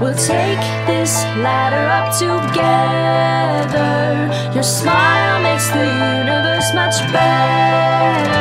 We'll take this ladder up together. Your smile makes the universe much better.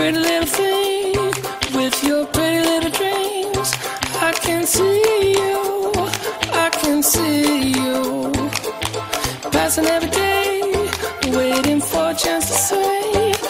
Pretty little thing with your pretty little dreams. I can see you, I can see you. Passing every day, waiting for a chance to say.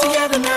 together now.